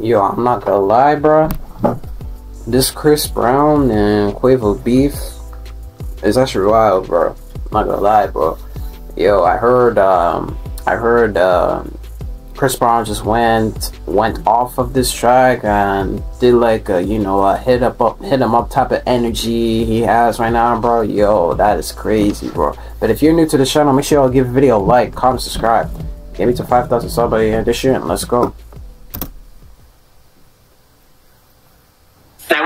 Yo, I'm not gonna lie, bro. This Chris Brown and Quavo beef is actually wild, bro. I'm not gonna lie, bro. Yo, I heard, um, I heard, um, Chris Brown just went went off of this track and did like a you know a hit up, up hit him up type of energy he has right now, bro. Yo, that is crazy, bro. But if you're new to the channel, make sure y'all give the video a like, comment, subscribe. Get me to 5,000 subs by the end of this year, and let's go.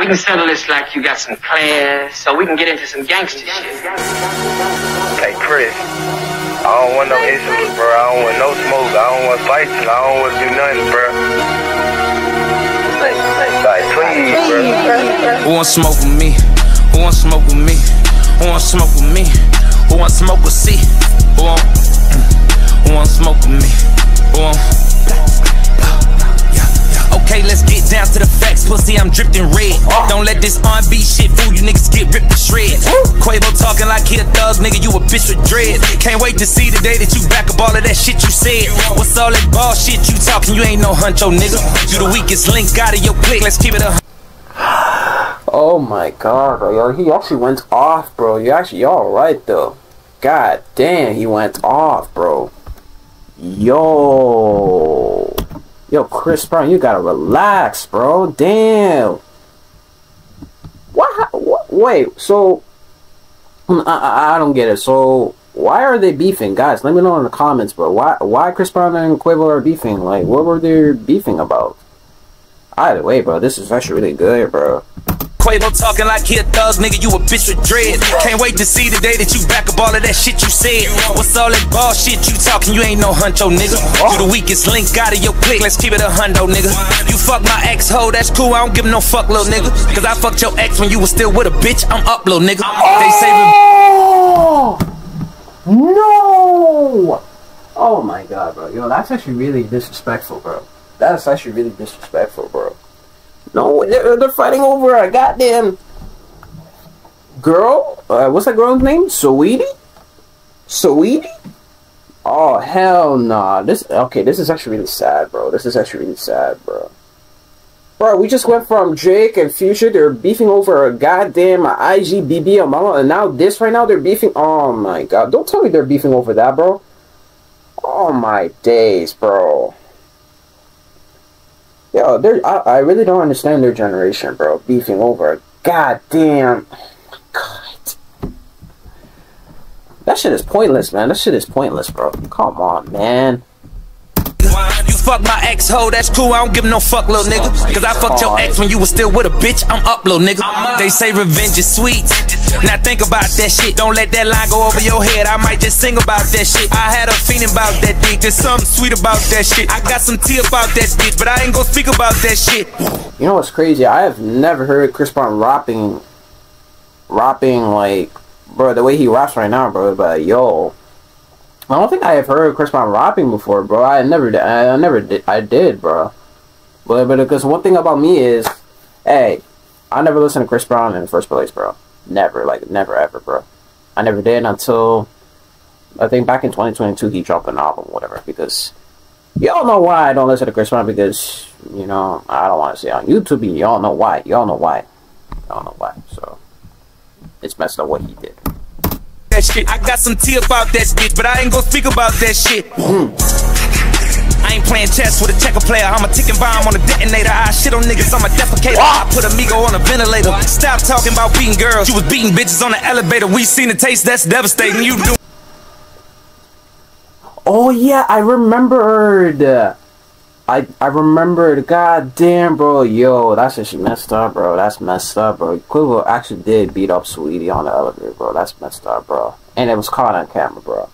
We can settle this like you got some class, so we can get into some gangster shit. Hey Chris, I don't want no issues, bro. I don't want no smoke. I don't want fights. I don't want to do nothing, bro. Like, please, bro. Who want smoke with me? Who want smoke with me? Who want smoke with me? Who want smoke with C? Who want? Who want smoke with me? Who want? Okay, let's get down to the facts. Pussy, I'm dripping red. Don't let this R&B shit fool you niggas get ripped to shreds. Quavo talking like he a thug, nigga, you a bitch with dread. Can't wait to see the day that you back up all of that shit you said. What's all that ball shit you talking? You ain't no huncho, nigga. You the weakest link out of your clique. Let's keep it a Oh my god, bro. He actually went off, bro. You actually, y'all right though. God damn, he went off, bro. Yo. Yo, Chris Brown, you gotta relax, bro. Damn. What? what wait, so. Mm, I, I, I don't get it. So, why are they beefing? Guys, let me know in the comments, bro. Why, why Chris Brown and Quavo are beefing? Like, what were they beefing about? Either way, bro, this is actually really good, bro. Quavo talking like he a thug, nigga, you a bitch with dread. Can't wait to see the day that you back up all of that shit you said. What's all that ball shit you talking? You ain't no huncho, nigga. You the weakest link out of your clique. Let's keep it a hundo, nigga. You fuck my ex that's cool. I don't give no fuck, little nigga. Cause I fucked your ex when you was still with a bitch. I'm up, little nigga. They Oh no! Oh my god, bro. Yo, that's actually really disrespectful, bro. That's actually really disrespectful, bro. No, they're, they're fighting over a goddamn girl. Uh, what's that girl's name? Saweetie? Saweetie? Oh hell nah. This okay. This is actually really sad, bro. This is actually really sad, bro. Bro, we just went from Drake and Future. They're beefing over a goddamn IGBB Mama, and now this right now they're beefing. Oh my god! Don't tell me they're beefing over that, bro. Oh my days, bro. Yo, I, I really don't understand their generation, bro. Beefing over. God damn. God. That shit is pointless, man. That shit is pointless, bro. Come on, man. Fuck my ex hoe, that's cool. I don't give no fuck, little nigga. Cause I fucked your ex when you was still with a bitch. I'm up, little nigga. They say revenge is sweet. Now think about that shit. Don't let that line go over your head. I might just sing about that shit. I had a feeling about that dick. There's something sweet about that shit. I got some tea about that bitch, but I ain't gonna speak about that shit. You know what's crazy? I have never heard Chris Brown rapping, rapping like, bro, the way he raps right now, bro. But yo, I don't think I have heard Chris Brown rapping before, bro. I never did. I never did. I did, bro. But but because one thing about me is, hey, I never listened to Chris Brown in the first place, bro. Never, like never ever, bro. I never did until I think back in 2022 he dropped an album, whatever. Because y'all know why I don't listen to Chris Brown because you know I don't want to say on YouTube. and Y'all know why. Y'all know why. Y'all know why. So it's messed up what he did. That shit. I got some tea about that bitch, but I ain't gonna speak about that shit. I ain't playing chess with a checker player. I'm a ticking bomb on a detonator. I shit on niggas, I'm a defecator. I put a Migo on a ventilator. Stop talking about beating girls. You was beating bitches on the elevator. We seen the taste, that's devastating. You do. Oh yeah, I remembered. I I remembered. God damn, bro. Yo, that's just messed up, bro. That's messed up, bro. Quavo actually did beat up Saweetie on the elevator, bro. That's messed up, bro. And it was caught on camera, bro.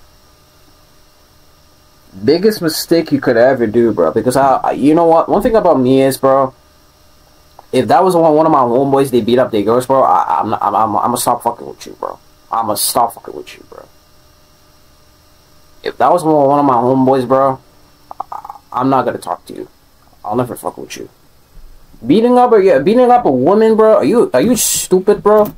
Biggest mistake you could ever do, bro. Because I, you know what? One thing about me is, bro. If that was one one of my homeboys, they beat up their girls, bro. I, I'm, I'm, I'm, I'm gonna stop fucking with you, bro. I'm gonna stop fucking with you, bro. If that was one of my homeboys, bro, I'm not gonna talk to you. I'll never fuck with you. Beating up a yeah, beating up a woman, bro. Are you are you stupid, bro?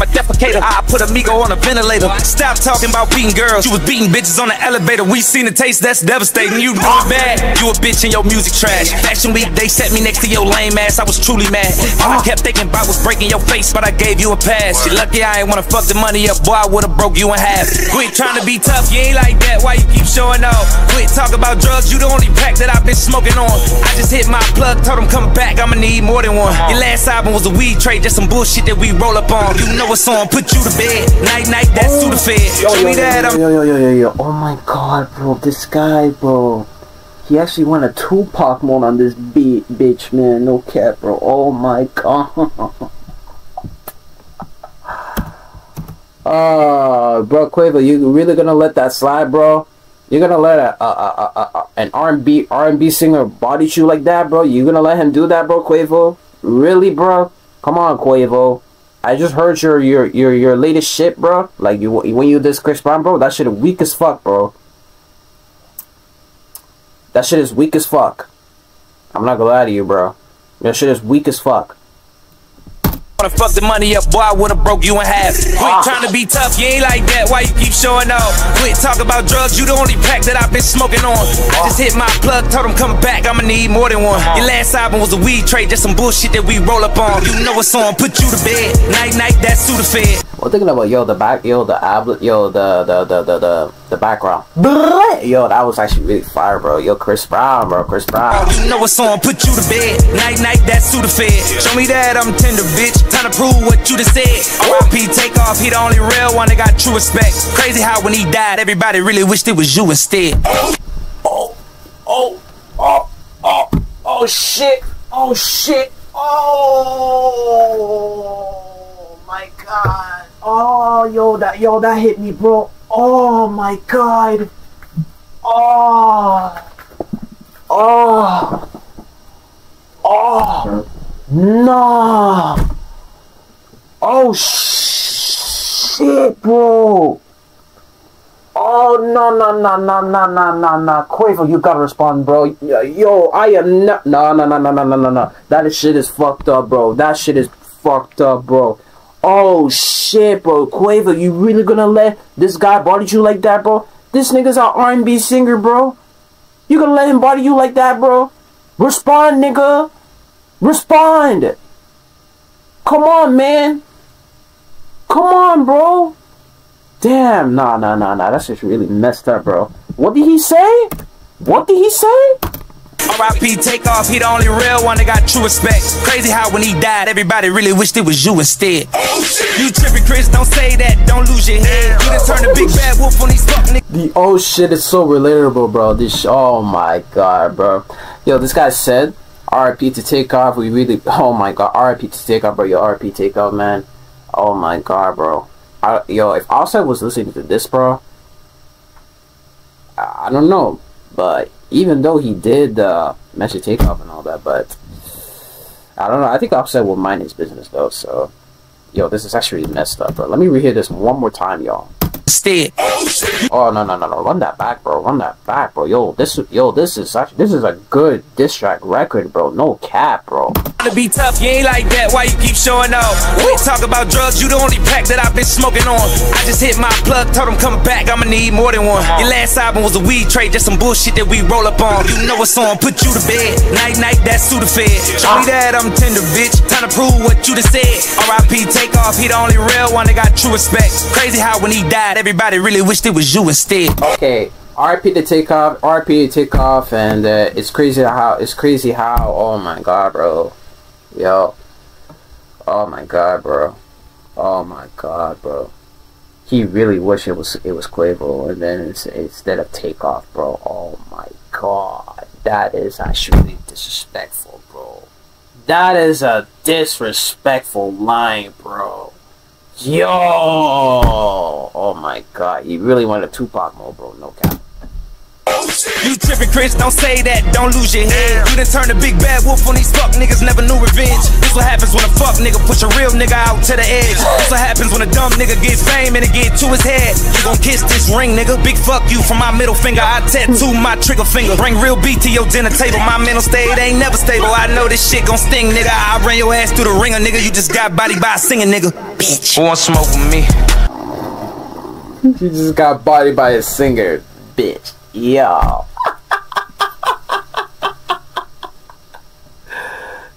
I'm a def. I put a Migo on a ventilator. Stop talking about beating girls. You was beating bitches on the elevator. We seen the taste that's devastating. You really bad. You a bitch and your music trash. Fashion week, they set me next to your lame ass. I was truly mad. All I kept thinking about was breaking your face, but I gave you a pass. You lucky I ain't wanna fuck the money up, boy. I would've broke you in half. Quit trying to be tough, you ain't like that. Why you keep showing off? Quit talk about drugs, you the only pack that I've been smoking on. I just hit my plug, told him come back, I'ma need more than one. Your last album was a weed trade, just some bullshit that we roll up on. You know what's on, put you to bed. Night, night, that's to the. Yo, yo, me yo, that yo, yo, yo, yo, yo, yo. Oh my god, bro. This guy, bro. He actually went a Tupac mode on this beat, bitch, man. No cap, bro. Oh my god. Uh, bro, Quavo, you really gonna let that slide, bro? You're gonna let a, a, a, a, a an R&B R&B singer body you like that, bro? You gonna let him do that, bro, Quavo? Really, bro? Come on, Quavo. I just heard your your your your latest shit, bro. Like you when you this Chris Brown, bro. That shit is weak as fuck, bro. That shit is weak as fuck. I'm not gonna lie to you, bro. That shit is weak as fuck. Wanna fuck the money up, boy, I would've broke you in half. Quit ah. trying to be tough, you ain't like that, why you keep showing off? Quit talk about drugs, you the only pack that I've been smoking on. I just hit my plug, told him come back, I'ma need more than one. Your last album was a weed trade, just some bullshit that we roll up on. You know what's on, put you to bed. Night, night, that's to the fed. Well, thinking about yo the back, yo the ablet, yo the the the the the, the background. Yo, that was actually really fire, bro. Yo, Chris Brown, bro, Chris Brown. You know what's on, put you to bed. Night, night, that's to the fed. Show me that I'm tender, bitch. Time to prove what you just said. RIP, Takeoff, he the only real one that got true respect. Crazy how when he died, everybody really wished it was you instead. Oh, oh, oh, oh, oh shit, oh shit, oh my god, oh yo that yo that hit me, bro. Oh my god, oh, oh, oh, no, oh shit, bro. Oh no no no no no no no no Quavo, you gotta respond, bro. Yo, I am not. No no no no no no no no. That shit is fucked up, bro. That shit is fucked up, bro. Oh shit, bro. Quavo, you really gonna let this guy body you like that, bro? This nigga's an R&B singer, bro. You gonna let him body you like that, bro? Respond, nigga. Respond. Come on, man. Come on, bro. Damn, nah, nah, nah, nah. That's just really messed up, bro. What did he say? What did he say? RIP, Takeoff, he the only real one that got true respect. Crazy how when he died, everybody really wished it was you instead. Oh, shit. You tripping, Chris, don't say that, don't lose your head. You done turned a big bad wolf on these fuck niggas. The oh shit is so relatable, bro. This, oh my god, bro. Yo, this guy said, RIP to Takeoff. We really, oh my god, RIP to Takeoff, bro. Yo, RIP Takeoff, man. Oh my god, bro. I, yo, if Offset was listening to this, bro, I don't know, but even though he did uh, mention Takeoff and all that, but I don't know. I think Offset will mind his business though. So, yo, this is actually messed up, bro. Let me rehear this one more time, y'all. Instead. Oh no no no no! Run that back, bro. Run that back, bro. Yo, this yo, this is actually this is a good diss track record, bro. No cap, bro. To be tough, you ain't like that, why you keep showing off? Quit talk about drugs, you the only pack that I've been smoking on. I just hit my plug, told him come back, I'ma need more than one. Your last album was a weed trade, just some bullshit that we roll up on. You know what's on, put you to bed. Night, night, that's to the fed. Show me that I'm tender, bitch. Time to prove what you just said. RIP, Takeoff, he the only real one that got true respect. Crazy how when he died, everybody really wished it was you instead. Okay, RP to Takeoff, RP to Takeoff, and uh, it's crazy how it's crazy how. Oh my god, bro. Yo. Oh my god, bro. Oh my god, bro. He really wish it was it was Quavo, and then it's, instead of Takeoff, bro. Oh my god, that is actually disrespectful, bro. That is a disrespectful line, bro. Yo, oh my god, he really wanted a Tupac mode, bro. No cap. You tripping, Chris, don't say that, don't lose your head. You done turned a big bad wolf on these fuck niggas, never knew revenge. This what happens when a fuck nigga push a real nigga out to the edge. This what happens when a dumb nigga gets fame and it get to his head. You gon' kiss this ring, nigga. Big fuck you from my middle finger. I tattoo my trigger finger. Bring real beat to your dinner table. My mental state ain't never stable. I know this shit gon' sting, nigga. I ran your ass through the ringer, nigga. You just got body by a singer, nigga. Bitch. Who want smoke with me? He just got body by a singer, bitch. Yo.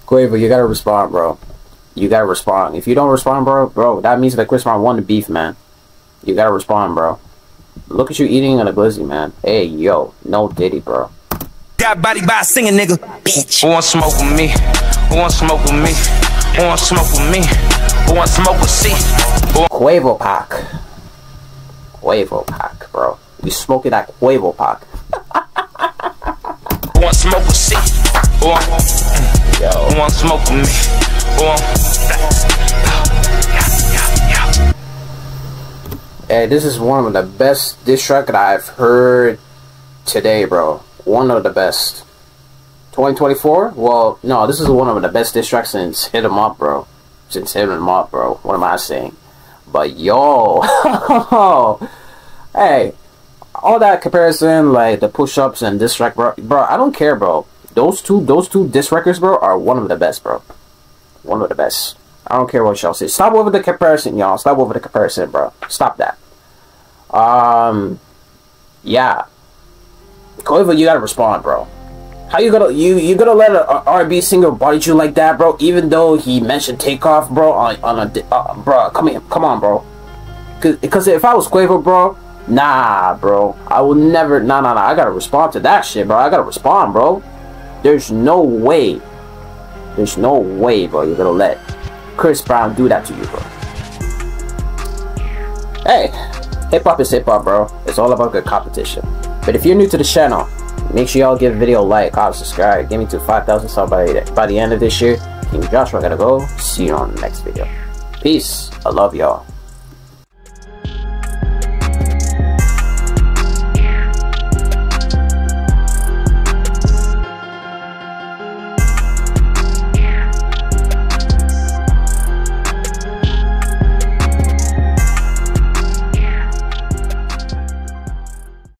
Quavo, you gotta respond, bro. You gotta respond. If you don't respond, bro, bro, that means that Chris Brown won the beef, man. You gotta respond, bro. Look at you eating on a glizzy, man. Hey, yo, no Diddy, bro. Got body by a singing, nigga. Bitch. Who want smoke with me? Who want smoke with me? Who want smoke with me? Who want smoke with C? Who Quavo Pack. Quavo Pack, bro. You smoking that Quavo Pack. Who want smoke with C? Who want, Yo. who want smoke with me? Who want... Hey, this is one of the best diss track that I've heard today, bro. One of the best. 2024? Well, no, this is one of the best diss tracks since Hit 'em Up, bro. Since Hit 'em Up, bro. What am I saying? But yo, hey, all that comparison, like the push-ups and this track, bro. Bro, I don't care, bro. Those two, those two diss records, bro, are one of the best, bro. One of the best. I don't care what y'all say. Stop over the comparison, y'all. Stop over the comparison, bro. Stop that. Um, yeah. Quavo, you gotta respond, bro. How you gonna you you gonna let a, a R&B singer body you like that, bro? Even though he mentioned Takeoff, bro, on on a uh, bro, come here, come on, bro. Cause, cause if I was Quavo, bro, nah, bro, I will never, nah, nah, nah. I gotta respond to that shit, bro. I gotta respond, bro. There's no way, there's no way, bro. You're gonna let Chris Brown do that to you, bro. Hey, hip hop is hip hop, bro. It's all about good competition. But if you're new to the channel, make sure y'all give the video a like, comment, subscribe. Get me to 5,000 subs by, by the end of this year. King Joshua, gotta go. See you on the next video. Peace. I love y'all.